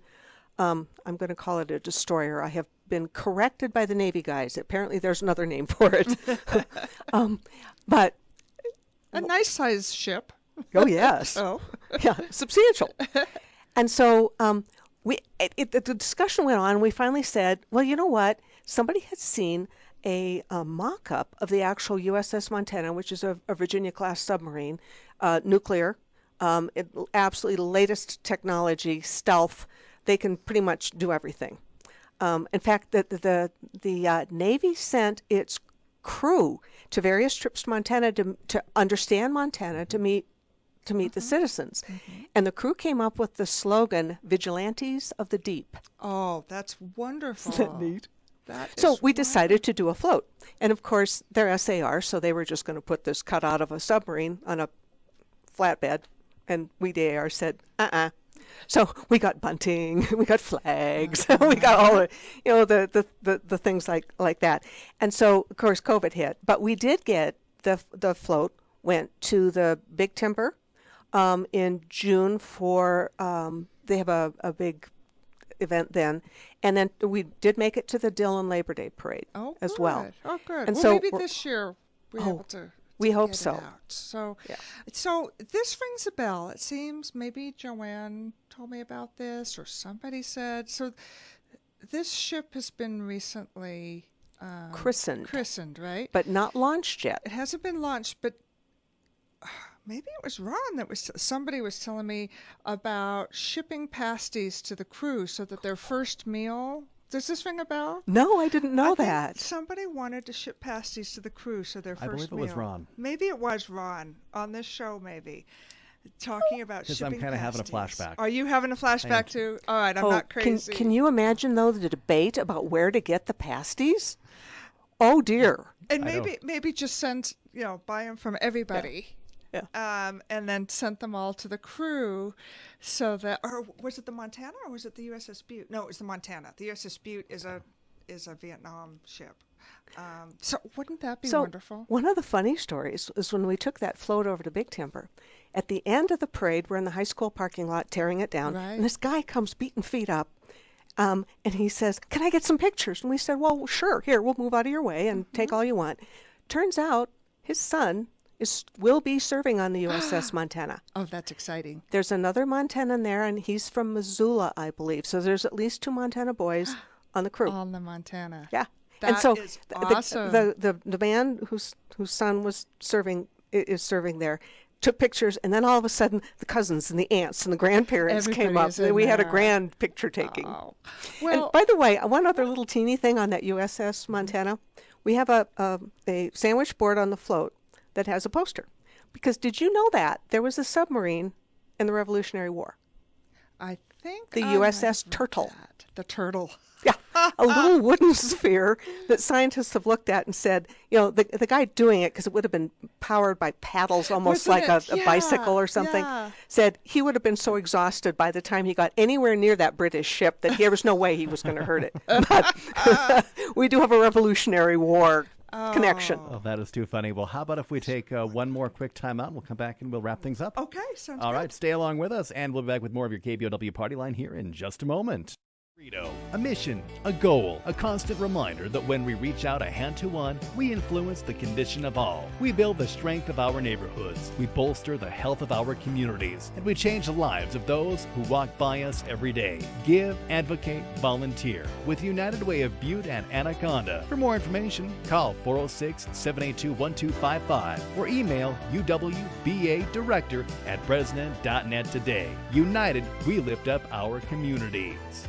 Um, I'm going to call it a destroyer. I have been corrected by the Navy guys. Apparently, there's another name for it. [LAUGHS] [LAUGHS] um, but A nice sized ship. oh yes, [LAUGHS] Oh. yeah, substantial. And so um, we it, it, the discussion went on. We finally said, well, you know what? Somebody had seen a, a mock-up of the actual USS Montana, which is a, a Virginia-class submarine, uh, nuclear, um, it, absolutely latest technology, stealth. They can pretty much do everything. Um, in fact, the the the, uh, Navy sent its crew to various trips to Montana to to understand Montana to meet to meet the citizens, and the crew came up with the slogan "Vigilantes of the Deep." Oh, that's wonderful. Isn't that neat? That So we decided to do a float, and of course they're SAR, so they were just going to put this cut out of a submarine on a flatbed, and we DAR said, "Uh-uh." So we got bunting, [LAUGHS] we got flags, [LAUGHS] we got all the, you know, the, the, the, the things like like that. And so of course COVID hit, but we did get the the float went to the Big Timber, um, in June for um, they have a, a big event then, and then we did make it to the Dillon Labor Day parade Oh, as well. good. Oh, good. And well, so maybe this year we're Oh, able to. We hope so. So, so this rings a bell. It seems maybe Joanne told me about this, or somebody said. So, this ship has been recently um, Christened. Christened, right? but not launched yet. It hasn't been launched, but [SIGHS] maybe it was Ron that was somebody was telling me about shipping pasties to the crew so that their first meal. Does this ring a bell? No, I didn't know I think that. Somebody wanted to ship pasties to the crew so their I first believe it was meal- Ron. Maybe it was Ron on this show. Maybe talking about 'Cause I'm kinda having a flashback. Are you having a flashback too? All right, I'm Oh, not can- crazy. Can, you imagine though the debate about where to get the pasties? Oh dear. And maybe maybe just send you know buy them from everybody. Yeah. Um, and then sent them all to the crew, so that or was it the Montana or was it the USS Butte? No, it was the Montana. The USS Butte is a is a Vietnam ship. Um, so wouldn't that be so wonderful? one of the funny stories is when we took that float over to Big Timber. At the end of the parade, we're in the high school parking lot tearing it down, Right. and this guy comes beating feet up, um, and he says, "Can I get some pictures?" And we said, "Well, sure. Here, we'll move out of your way and take Mm-hmm. all you want." Turns out his son is will be serving on the USS [GASPS] Montana. Oh, that's exciting. There's another Montanan there, and he's from Missoula, I believe. So there's at least two Montana boys [GASPS] on the crew. On the Montana. Yeah. That and so is the, awesome. the, the the man whose whose son was serving is serving there took pictures and then all of a sudden the cousins and the aunts and the grandparents came up in we had a grand picture taking Oh. and Well, by the way one other little teeny thing on that uss montana we have a, a a sandwich board on the float that has a poster because did you know that there was a submarine in the revolutionary war I think the I uss turtle that. The turtle. [LAUGHS] yeah, a little wooden sphere that scientists have looked at and said, you know, the the guy doing it because it would have been powered by paddles, almost Wasn't like a, a bicycle or something. yeah. Said he would have been so exhausted by the time he got anywhere near that British ship that there was no way he was going to hurt it. [LAUGHS] But [LAUGHS] we do have a Revolutionary War connection. Oh, that is too funny. Well, how about if we take uh, one more quick time out and we'll come back and we'll wrap things up? Okay, sounds All good. right, stay along with us, and we'll be back with more of your KBOW party line here in just a moment. A mission, a goal, a constant reminder that when we reach out a hand to one, we influence the condition of all. We build the strength of our neighborhoods, we bolster the health of our communities, and we change the lives of those who walk by us every day. Give, advocate, volunteer with United Way of Butte and Anaconda. For more information, call 406 782 1255 or email UWBA Director at Bresnan.net today. United, we lift up our communities.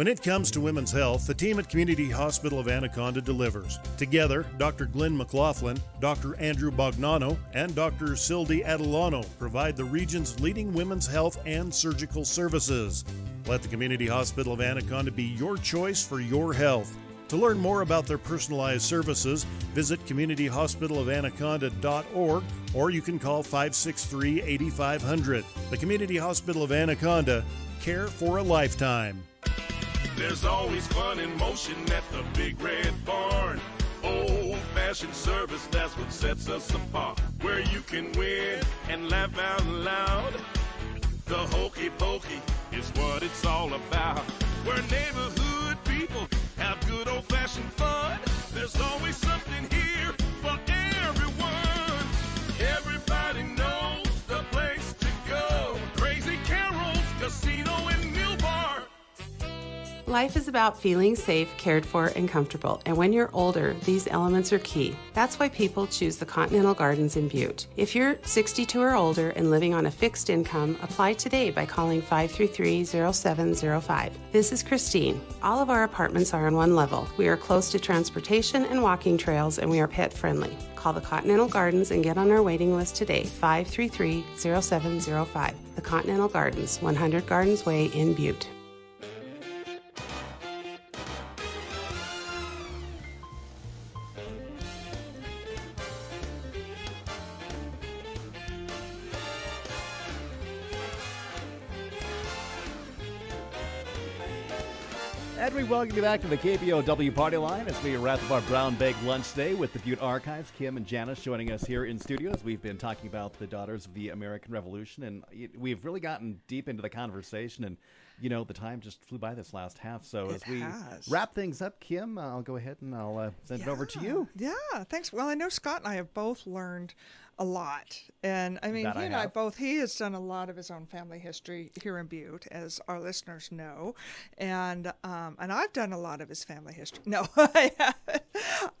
When it comes to women's health, the team at Community Hospital of Anaconda delivers. Together, Dr. Glenn McLaughlin, Dr. Andrew Bognano, and Dr. Sildy Adelano provide the region's leading women's health and surgical services. Let the Community Hospital of Anaconda be your choice for your health. To learn more about their personalized services, visit communityhospitalofanaconda.org or you can call 563 8500. The Community Hospital of Anaconda, care for a lifetime. There's always fun in motion at the Big Red Barn. Old fashioned service, that's what sets us apart. Where you can win and laugh out loud. The hokey pokey is what it's all about. Where neighborhood people have good old fashioned fun. There's always something Life is about feeling safe, cared for, and comfortable, and when you're older, these elements are key. That's why people choose the Continental Gardens in Butte. If you're 62 or older and living on a fixed income, apply today by calling 533-0705. This is Christine. All of our apartments are on one level. We are close to transportation and walking trails, and we are pet friendly. Call the Continental Gardens and get on our waiting list today, 533-0705. The Continental Gardens, 100 Gardens Way in Butte. Welcome you back to the KBOW party line as we wrap up our brown bag lunch day with the Butte Archives. Kim and Janice joining us here in studios. We've been talking about the Daughters of the American Revolution, and we've really gotten deep into the conversation. And you know, the time just flew by this last half. So It as we has. wrap things up, Kim, I'll go ahead and I'll uh, send it over to you. Yeah, thanks. Well, I know Scott and I have both learned a lot. And I mean, That he I and I both, he has done a lot of his own family history here in Butte, as our listeners know. And um, and I've done a lot of his family history. No, [LAUGHS] I.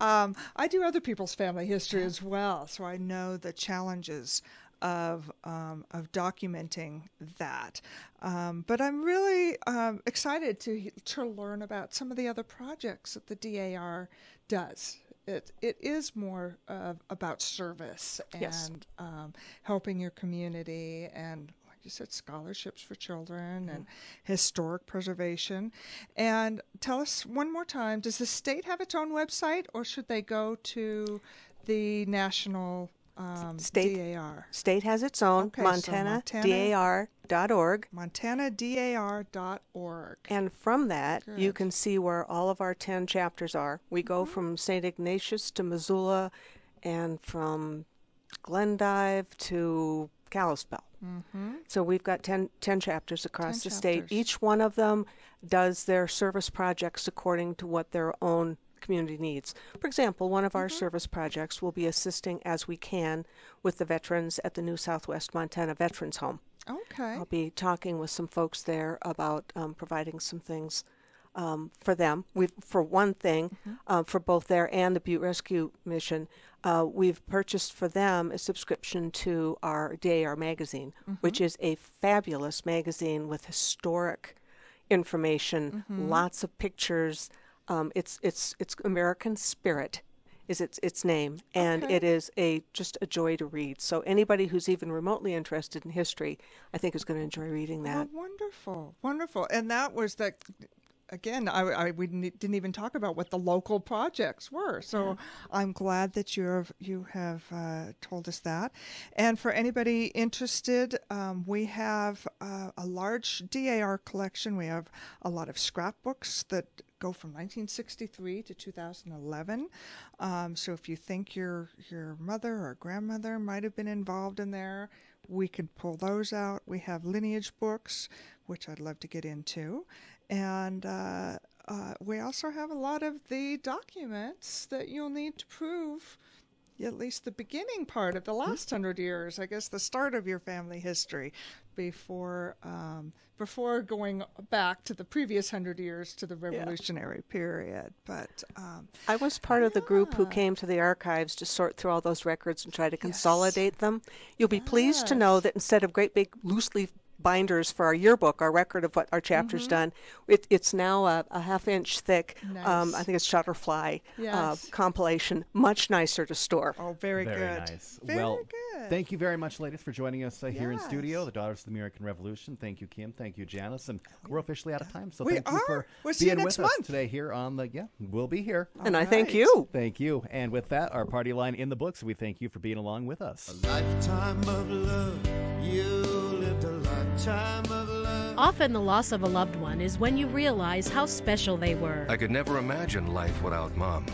Um, I do other people's family history as well. So I know the challenges of um, of documenting that. Um, but I'm really um, excited to to learn about some of the other projects that the DAR does. It it is more uh, about service and Yes. um, helping your community and. like You said scholarships for children and historic preservation. And tell us one more time does the state have its own website or should they go to the national um, State- DAR? State has its own, Okay, so Montana, Montana- DAR.org. MontanaDAR.org. And from that, you can see where all of our 10 chapters are. We go Mm-hmm. from St. Ignatius to Missoula and from Glendive to Kalispell. Mm-hmm. So we've got 10, 10 chapters across 10 the state. Each one of them does their service projects according to what their own community needs. For example, one of our Mm-hmm. service projects will be assisting as we can with the veterans at the new Southwest Montana Veterans Home. Okay. I'll be talking with some folks there about um, providing some things um, for them. We've, for one thing, uh, for both there and the Butte Rescue Mission, uh, we've purchased for them a subscription to our DAR magazine, which is a fabulous magazine with historic information, lots of pictures. Um, it's it's it's American Spirit is its its name, and Okay. it is a just a joy to read. So anybody who's even remotely interested in history, I think, is going to enjoy reading that. Oh, wonderful, wonderful. And that was the, again, I, I we didn't even talk about what the local projects were. So I'm glad that you have you have uh, told us that. And for anybody interested, um, we have uh, a large DAR collection. We have a lot of scrapbooks that go from 1963 to 2011. Um, so if you think your your mother or grandmother might have been involved in there, we can pull those out. We have lineage books, which I'd love to get into, and uh, uh, we also have a lot of the documents that you'll need to prove at least the beginning part of the last hundred years, I guess the start of your family history, before um, before going back to the previous hundred years to the Revolutionary period. But um, I was part of the group who came to the archives to sort through all those records and try to consolidate them. You'll be pleased to know that instead of great big loose leaf binders for our yearbook, our record of what our chapter's Mhm. done, it, it's now a, a half inch thick. Um, I think it's Shutterfly uh, Yes. compilation, much nicer to store. Oh, very, Very good. nice. Very well, good. thank you very much, ladies, for joining us uh, here in studio, the Daughters of the American Revolution. Thank you, Kim. Thank you, Janice. And we're officially out of time, so We thank you for We'll see you being next with us today here on the. Yeah, we'll be here. And I thank you. Thank you. And with that, our party line in the books. We thank you for being along with us. A Lifetime of love, you Often the loss of a loved one is when you realize how special they were. I could never imagine life without Mom.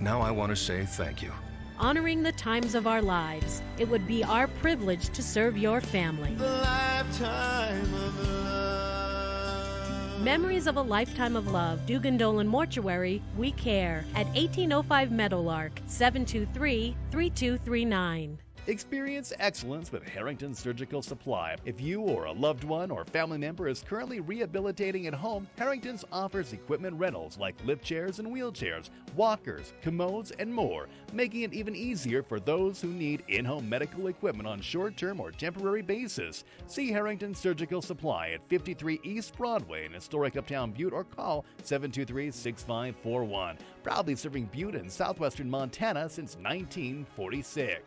Now I want to say thank you. Honoring the times of our lives, it would be our privilege to serve your family. Lifetime of love. Memories of a Lifetime of Love, Duggan Dolan Mortuary, We Care, at 1805 Meadowlark, 723 3239. Experience excellence with Harrington Surgical Supply. If you or a loved one or family member is currently rehabilitating at home, Harrington's offers equipment rentals like lift chairs and wheelchairs, walkers, commodes, and more, making it even easier for those who need in home medical equipment on short term or temporary basis. See Harrington Surgical Supply at 53 East Broadway in historic Uptown Butte or call 723 6541. Proudly serving Butte and southwestern Montana since 1946.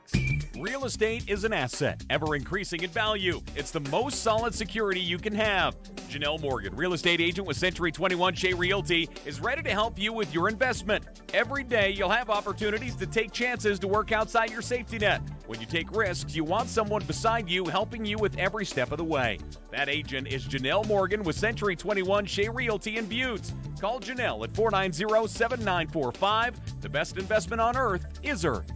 Real estate is an asset, ever increasing in value. It's the most solid security you can have. Janelle Morgan, real estate agent with Century 21 Shea Realty, is ready to help you with your investment. Every day, you'll have opportunities to take chances to work outside your safety net. When you take risks, you want someone beside you helping you with every step of the way. That agent is Janelle Morgan with Century 21 Shea Realty in Butte. Call Janelle at 490 7945. The best investment on earth is Earth.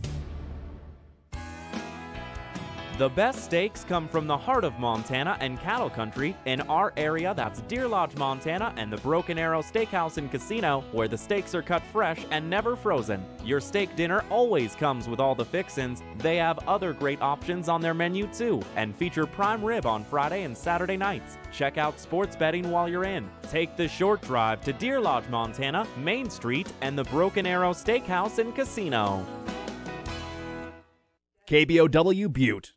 The best steaks come from the heart of Montana and cattle country. In our area, that's Deer Lodge, Montana, and the Broken Arrow Steakhouse and Casino, where the steaks are cut fresh and never frozen. Your steak dinner always comes with all the fixins. They have other great options on their menu too, and feature prime rib on Friday and Saturday nights. Check out sports betting while you're in. Take the short drive to Deer Lodge, Montana, Main Street, and the Broken Arrow Steakhouse and Casino. KBOW Butte.